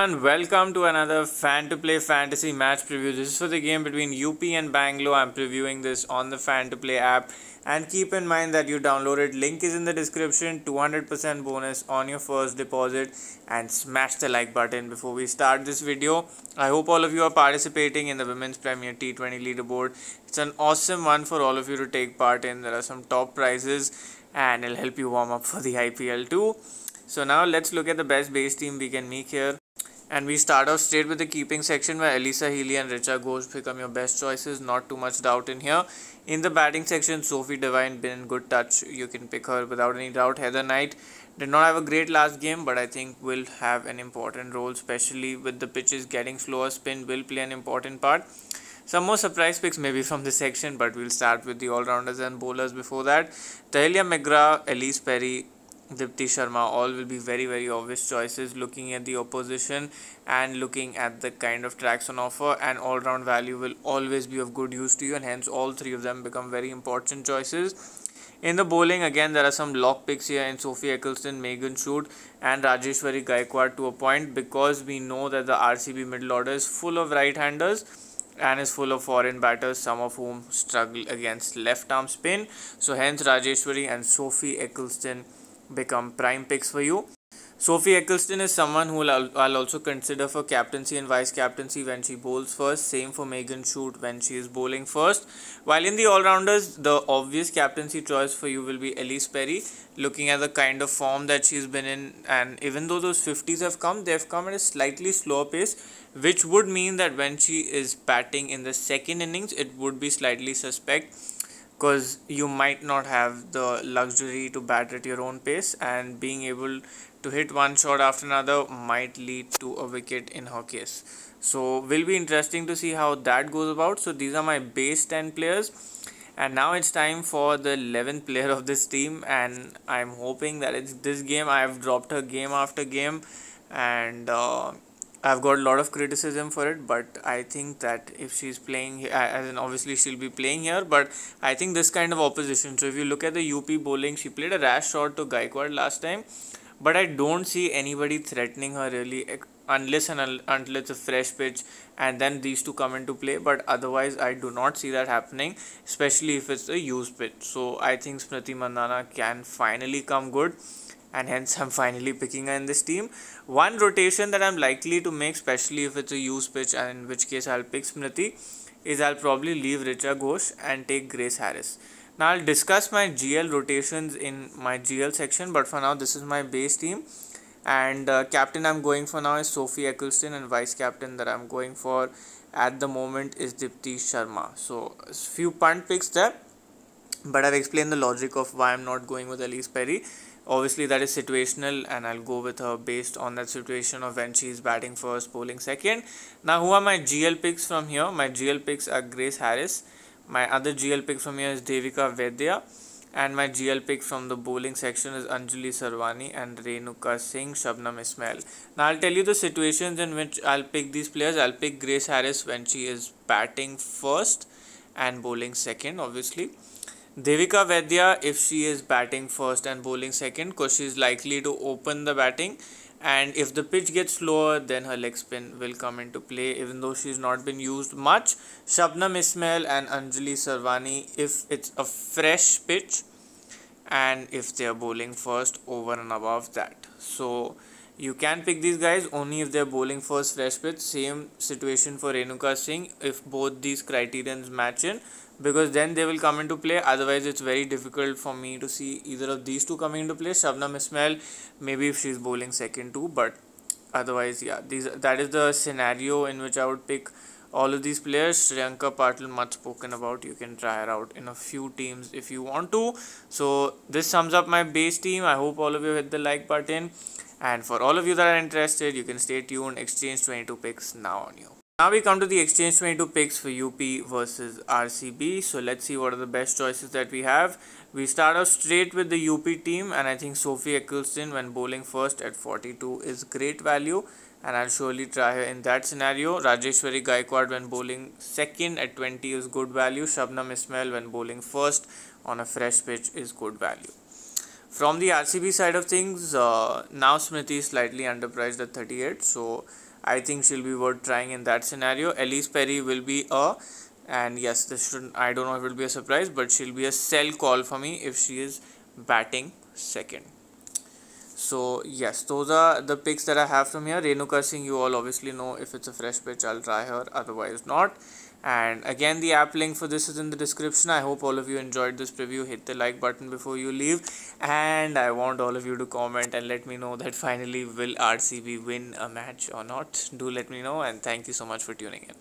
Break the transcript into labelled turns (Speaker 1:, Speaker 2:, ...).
Speaker 1: and welcome to another Fan2Play fantasy match preview. This is for the game between UP and bangalore. I'm previewing this on the Fan2Play app. And keep in mind that you downloaded link is in the description 200% bonus on your first deposit and smash the like button. Before we start this video i hope all of you are participating in the women's premier t20 leaderboard. It's an awesome one for all of you to take part in. There are some top prizes and it'll help you warm up for the ipl too. So now let's look at the best base team we can make here and we start off straight with the keeping section where Alyssa Healy and Richa Ghosh become your best choices. Not too much doubt in here. In the batting section, Sophie Devine been in good touch. You can pick her without any doubt. Heather Knight did not have a great last game, but I think will have an important role, especially with the pitches getting slower. Spin will play an important part. Some more surprise picks maybe from this section, but we'll start with the all-rounders and bowlers before that. Tahlia McGrath, Ellyse Perry, Deepti Sharma all will be very very obvious choices looking at the opposition and looking at the kind of tracks on offer and all round value will always be of good use to you and hence all three of them become very important choices. In the bowling again there are some lock picks here in Sophie Ecclestone, Megan Schutt and Rajeshwari Gaikwad to a point because we know that the RCB middle order is full of right handers and is full of foreign batters, some of whom struggle against left arm spin. So hence Rajeshwari and Sophie Ecclestone become prime picks for you. Sophie Ecclestone is someone who I'll also consider for captaincy and vice captaincy when she bowls first. Same for Megan Schutt when she is bowling first. While in the all rounders, the obvious captaincy choice for you will be Ellyse Perry. Looking at the kind of form that she's been in, and even though those 50s have come, they've come at a slightly slower pace, which would mean that when she is batting in the second innings, it would be slightly suspect because you might not have the luxury to bat at your own pace and being able to hit one shot after another might lead to a wicket in her case so will be interesting to see how that goes about. So these are my base 10 players. And now it's time for the 11th player of this team and i'm hoping that it's this game. I have dropped her game after game and uh, I've got a lot of criticism for it, but I think that if she's playing, as in obviously she'll be playing here, but I think this kind of opposition. So if you look at the UP bowling, she played a rash shot to Gaikwad last time, but I don't see anybody threatening her really, unless and until it's a fresh pitch, and then these two come into play. But otherwise, I do not see that happening, especially if it's a used pitch. So I think Smriti Mandhana can finally come good and hence I'm finally picking her in this team. One rotation that I'm likely to make, especially if it's a use pitch, and in which case I'll pick Smriti, is I'll probably leave Richa Ghosh and take Grace Harris. Now I'll discuss my GL rotations in my GL section, but for now this is my base team. And uh, captain I'm going for now is Sophie Ecclestone, and vice captain that I'm going for at the moment is Deepti Sharma. So few punt picks there, but I've explained the logic of why I'm not going with Ellyse Perry obviously that is situational and I'll go with her based on that situation of when she's batting first bowling second. Now who are my GL picks from here? My GL picks are Grace Harris. My other GL pick from here is Devika Vaidya. And my GL pick from the bowling section is Anjali Sarwani and Renuka Singh Shabnam Ismail. Now I'll tell you the situations in which I'll pick these players. I'll pick Grace Harris when she is batting first and bowling second obviously Devika Vaidya if she is batting first and bowling second because she is likely to open the batting. And if the pitch gets slower then her leg spin will come into play. Even though she's not been used much Shabnam Ismail and Anjali Sarwani if it's a fresh pitch and if they are bowling first over and above that. So you can pick these guys only if they're bowling first fresh pitch same situation for Renuka Singh if both these criterions match in because then they will come into play. Otherwise it's very difficult for me to see either of these two coming into play. Shabnam Ismail maybe if she's bowling second too but otherwise yeah these that is the scenario in which I would pick all of these players Shreyanka Patil much spoken about. You can try her out in a few teams if you want to. So this sums up my base team. I hope all of you hit the like button. And for all of you that are interested you can stay tuned. Exchange 22 picks now on you. Now we come to the exchange 22 picks for UP versus RCB. So let's see what are the best choices that we have. We start off straight with the UP team. And I think Sophie Ecclestone when bowling first at 42 is great value and I'll surely try her in that scenario. Rajeshwari Gaikwad when bowling second at 20 is good value. Shabnam Ismail when bowling first on a fresh pitch is good value. from the RCB side of things, uh, now Smriti is slightly underpriced at 38, so I think she'll be worth trying in that scenario. Ellyse Perry will be a, and yes, this should I don't know if it will be a surprise, but she'll be a sell call for me if she is batting second. So yes, those are the picks that I have from here. Renuka Singh, you all obviously know if it's a fresh pitch, I'll try her. Otherwise, not. And again, the app link for this is in the description. I hope all of you enjoyed this preview. Hit the like button before you leave. And I want all of you to comment and let me know that finally will RCB win a match or not. Do let me know. And thank you so much for tuning in.